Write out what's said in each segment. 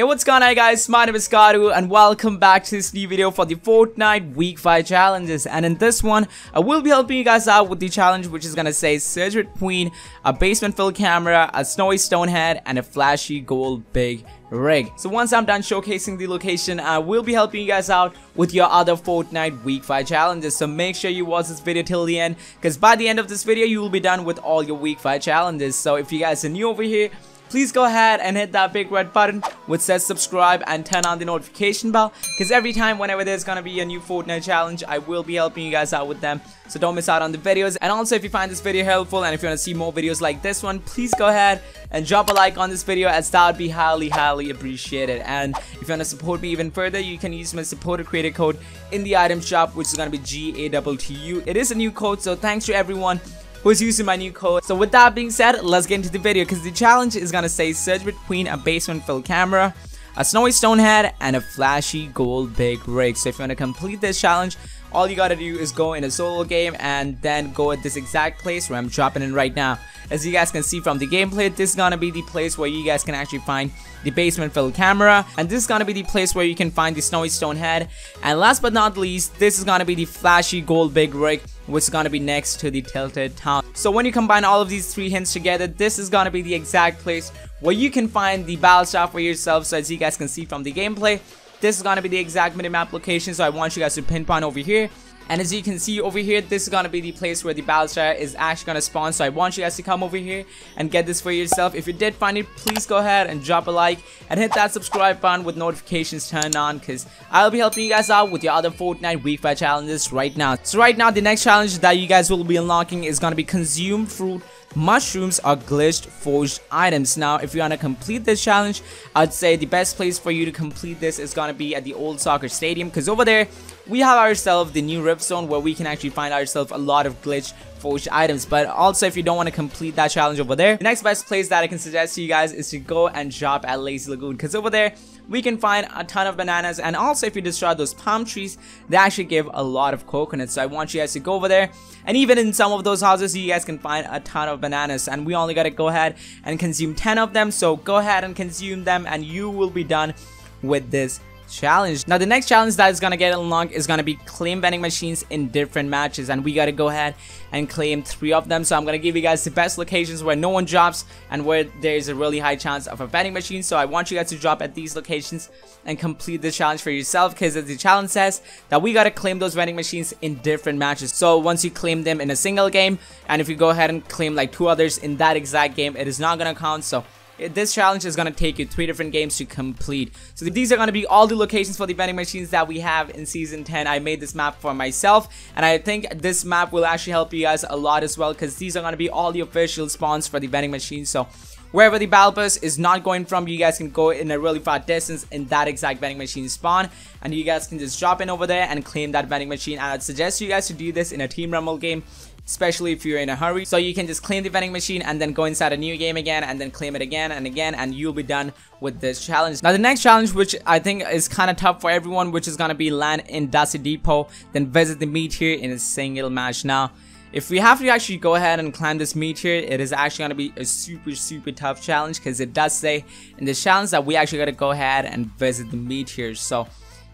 Hey what's going on guys, my name is Gattu and welcome back to this new video for the Fortnite Week 5 challenges and in this one I will be helping you guys out with the challenge which is gonna say Surge Queen, a basement filled camera, a snowy stone head and a flashy gold big rig. So once I'm done showcasing the location, I will be helping you guys out with your other Fortnite Week 5 challenges. So make sure you watch this video till the end because by the end of this video, you will be done with all your Week 5 challenges. So if you guys are new over here, please go ahead and hit that big red button which says subscribe and turn on the notification bell because every time whenever there's gonna be a new Fortnite challenge I will be helping you guys out with them. So don't miss out on the videos. And also if you find this video helpful and if you want to see more videos like this one please go ahead and drop a like on this video as that would be highly highly appreciated. And if you want to support me even further you can use my supporter creator code in the item shop which is to be G-A-T-T-U it is a new code so thanks to everyone who's using my new code. So with that being said, let's get into the video because the challenge is gonna say search between a basement fill camera, a snowy stone head, and a flashy gold big rig. So if you want to complete this challenge, all you gotta do is go in a solo game and then go at this exact place where I'm dropping in right now. As you guys can see from the gameplay, this is gonna be the place where you guys can actually find the basement filled camera and this is gonna be the place where you can find the snowy stone head and last but not least this is gonna be the flashy gold big rig which is gonna be next to the tilted town. So when you combine all of these three hints together this is gonna be the exact place where you can find the battle star for yourself so as you guys can see from the gameplay this is gonna be the exact minimap location. So I want you guys to pinpoint over here and as you can see over here, this is to be the place where the battle is actually to spawn. So I want you guys to come over here and get this for yourself. If you did find it, please go ahead and drop a like and hit that subscribe button with notifications turned on because I'll be helping you guys out with your other Fortnite Week 5 challenges right now. So right now, the next challenge that you guys will be unlocking is to be Consume Fruit mushrooms are glitched foraged items now if you want to complete this challenge i'd say the best place for you to complete this is going to be at the old soccer stadium because over there we have ourselves the new rift zone where we can actually find ourselves a lot of glitch foraged items. But also if you don't want to complete that challenge over there the next best place that i can suggest to you guys is to go and drop at lazy lagoon. Because over there we can find a ton of bananas. And also if you destroy those palm trees they actually give a lot of coconuts. So i want you guys to go over there. And even in some of those houses you guys can find a ton of bananas. And we only gotta go ahead and consume 10 of them. So go ahead and consume them and you will be done with this challenge. Now the next challenge that is gonna get unlocked is gonna be claim vending machines in different matches and we gotta go ahead and claim three of them. So I'm gonna give you guys the best locations where no one drops and where there's a really high chance of a vending machine. So I want you guys to drop at these locations and complete the challenge for yourself because as the challenge says that we gotta claim those vending machines in different matches. So once you claim them in a single game and if you go ahead and claim like two others in that exact game, it is not gonna count. So this challenge is going to take you three different games to complete. So these are going to be all the locations for the vending machines that we have in Season 10. I made this map for myself, and I think this map will actually help you guys a lot as well, because these are going to be all the official spawns for the vending machines. So wherever the battle bus is not going from you guys can go in a really far distance in that exact vending machine spawn and you guys can just drop in over there and claim that vending machine and I'd suggest you guys to do this in a team rumble game especially if you're in a hurry. So you can just claim the vending machine and then go inside a new game again and then claim it again and again and you'll be done with this challenge. Now the next challenge which I think is kind of tough for everyone which is gonna be land in Dusty Depot then visit the meteor in a single match. Now if we have to actually go ahead and climb this meteor, it is actually going to be a super, super tough challenge because it does say in the challenge that we actually got to go ahead and visit the meteor. So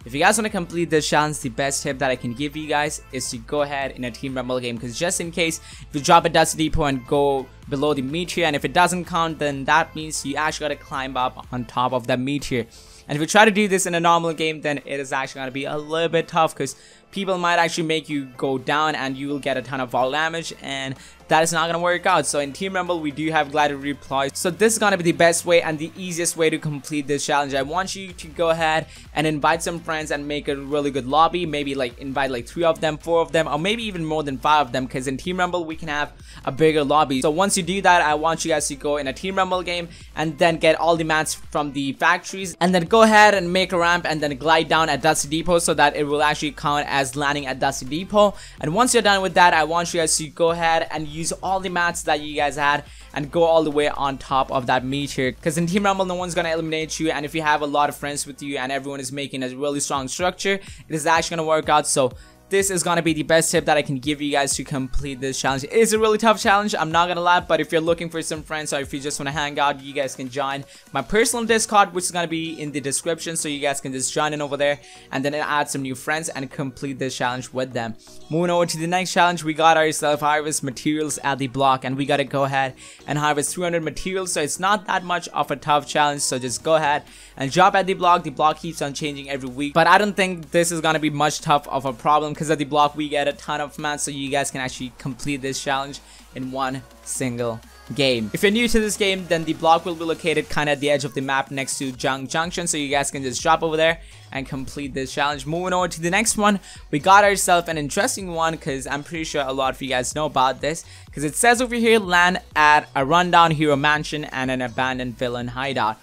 if you guys want to complete this challenge, the best tip that I can give you guys is to go ahead in a team rumble game because just in case if you drop a dusty depot and go below the meteor and if it doesn't count then that means you actually got to climb up on top of the meteor. And if you try to do this in a normal game then it is actually going to be a little bit tough because people might actually make you go down and you will get a ton of fall damage and that is not gonna work out. So in team rumble we do have glider redeploy. So this is gonna be the best way and the easiest way to complete this challenge. I want you to go ahead and invite some friends and make a really good lobby. Maybe like invite like three of them four of them or maybe even more than five of them because in team rumble we can have a bigger lobby. So once you do that i want you guys to go in a team rumble game and then get all the mats from the factories and then go ahead and make a ramp and then glide down at dusty depot so that it will actually count as landing at Dusty Depot. And once you're done with that, I want you guys to go ahead and use all the mats that you guys had and go all the way on top of that meteor. Because in Team Rumble, no one's gonna eliminate you. And if you have a lot of friends with you and everyone is making a really strong structure, it is actually gonna work out. So this is gonna be the best tip that I can give you guys to complete this challenge. It is a really tough challenge, I'm not gonna lie, but if you're looking for some friends or if you just wanna hang out, you guys can join my personal Discord, which is gonna be in the description, so you guys can just join in over there and then add some new friends and complete this challenge with them. Moving over to the next challenge, we got ourselves harvest materials at the block and we gotta go ahead and harvest 300 materials, so it's not that much of a tough challenge, so just go ahead and drop at the block. The block keeps on changing every week, but I don't think this is gonna be much tough of a problem because at the block we get a ton of mats so you guys can actually complete this challenge in one single game. If you're new to this game, then the block will be located kind of at the edge of the map next to Junk Junction, so you guys can just drop over there and complete this challenge. Moving over to the next one, we got ourselves an interesting one because I'm pretty sure a lot of you guys know about this because it says over here land at a rundown hero mansion and an abandoned villain hideout.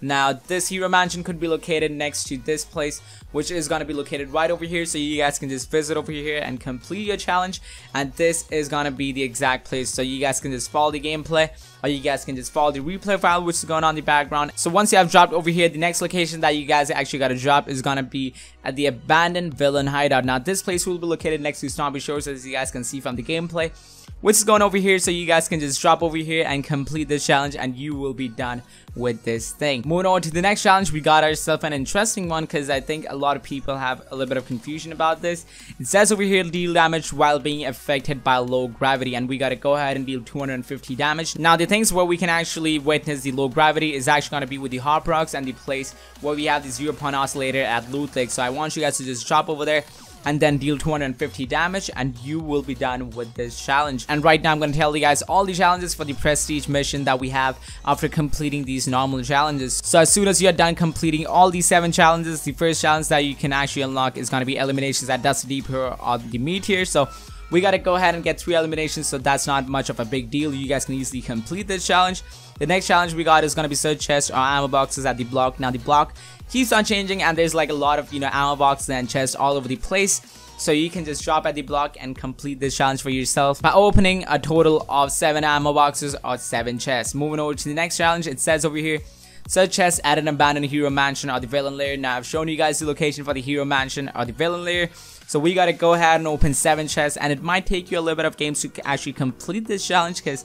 Now, this hero mansion could be located next to this place, which is going to be located right over here. So you guys can just visit over here and complete your challenge. And this is going to be the exact place. So you guys can just follow the gameplay or you guys can just follow the replay file, which is going on in the background. So once you have dropped over here, the next location that you guys actually got to drop is going to be at the abandoned villain hideout. Now, this place will be located next to Snobby Shores, as you guys can see from the gameplay which is going over here so you guys can just drop over here and complete this challenge and you will be done with this thing. Moving on to the next challenge, we got ourselves an interesting one because I think a lot of people have a little bit of confusion about this. It says over here deal damage while being affected by low gravity and we got to go ahead and deal 250 damage. Now the things where we can actually witness the low gravity is actually going to be with the hop rocks and the place where we have the zero point oscillator at Loot Lake. So I want you guys to just drop over there and then deal 250 damage and you will be done with this challenge. And right now I'm going to tell you guys all the challenges for the prestige mission that we have after completing these normal challenges. So as soon as you're done completing all these 7 challenges, the first challenge that you can actually unlock is going to be eliminations at Dusty Depot or the meteor. So we gotta go ahead and get three eliminations so that's not much of a big deal. You guys can easily complete this challenge. The next challenge we got is gonna be search chests or ammo boxes at the block. Now the block keeps on changing and there's like a lot of you know ammo boxes and chests all over the place. So you can just drop at the block and complete this challenge for yourself by opening a total of 7 ammo boxes or 7 chests. Moving over to the next challenge, it says over here, search as at an abandoned hero mansion or the villain lair. Now I've shown you guys the location for the hero mansion or the villain lair. So we gotta go ahead and open 7 chests and it might take you a little bit of games to actually complete this challenge because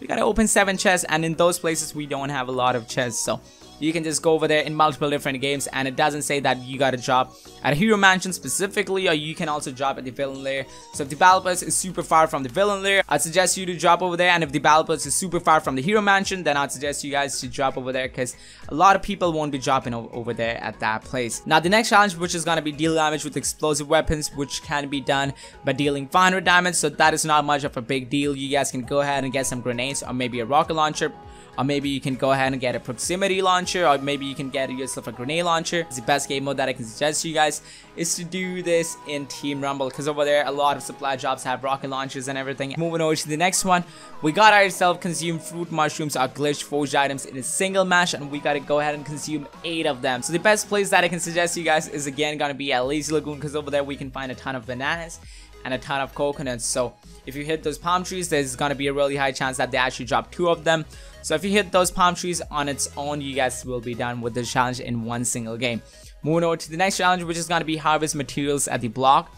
we gotta open 7 chests and in those places we don't have a lot of chests. So you can just go over there in multiple different games and it doesn't say that you got a job at hero mansion specifically or you can also drop at the villain lair. So if the pass is super far from the villain lair i'd suggest you to drop over there and if the pass is super far from the hero mansion then i'd suggest you guys to drop over there because a lot of people won't be dropping over there at that place. Now the next challenge which is to be deal damage with explosive weapons which can be done by dealing 500 damage so that is not much of a big deal. You guys can go ahead and get some grenades or maybe a rocket launcher or maybe you can go ahead and get a proximity launcher or maybe you can get yourself a grenade launcher. The best game mode that i can suggest to you guys is to do this in team rumble because over there a lot of supply drops have rocket launchers and everything. Moving over to the next one we got ourselves consume fruit mushrooms or glitch foraged items in a single match and we gotta go ahead and consume eight of them. So the best place that i can suggest to you guys is again gonna be at lazy lagoon because over there we can find a ton of bananas and a ton of coconuts. So if you hit those palm trees there's gonna be a really high chance that they actually drop two of them so if you hit those palm trees on its own you guys will be done with the challenge in one single game. Moving over to the next challenge which is gonna be harvest materials at the block.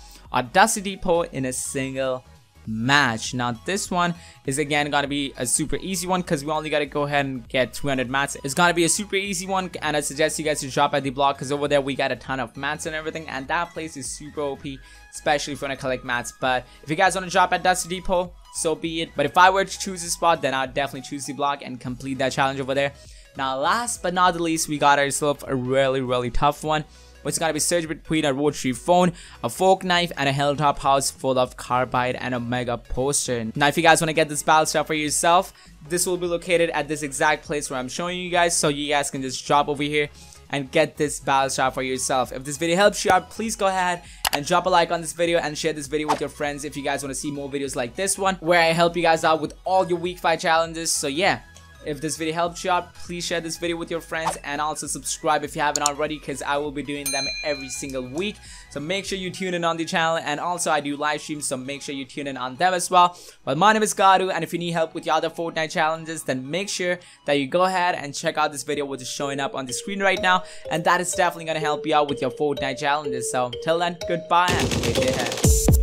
Dusty depot in a single match. Now this one is again gonna be a super easy one because we only gotta go ahead and get 200 mats. It's gonna be a super easy one and i suggest you guys to drop at the block because over there we got a ton of mats and everything and that place is super op especially if you want to collect mats. But if you guys want to drop at dusty depot so be it. But if i were to choose a spot then i'd definitely choose the block and complete that challenge over there. Now last but not the least we got ourselves a really really tough one. Going to be searched between a rotary phone, a fork knife, and a hilltop house full of carbide and Omega poster. Now, if you guys want to get this battle star for yourself, this will be located at this exact place where I'm showing you guys, so you guys can just drop over here and get this battle star for yourself. If this video helps you out, please go ahead and drop a like on this video and share this video with your friends if you guys want to see more videos like this one where I help you guys out with all your week 5 challenges. So yeah, if this video helped you out please share this video with your friends and also subscribe if you haven't already because I will be doing them every single week. So make sure you tune in on the channel and also I do live streams so make sure you tune in on them as well. But my name is Gattu and if you need help with your other Fortnite challenges then make sure that you go ahead and check out this video which is showing up on the screen right now and that is definitely gonna help you out with your Fortnite challenges. So till then goodbye and take care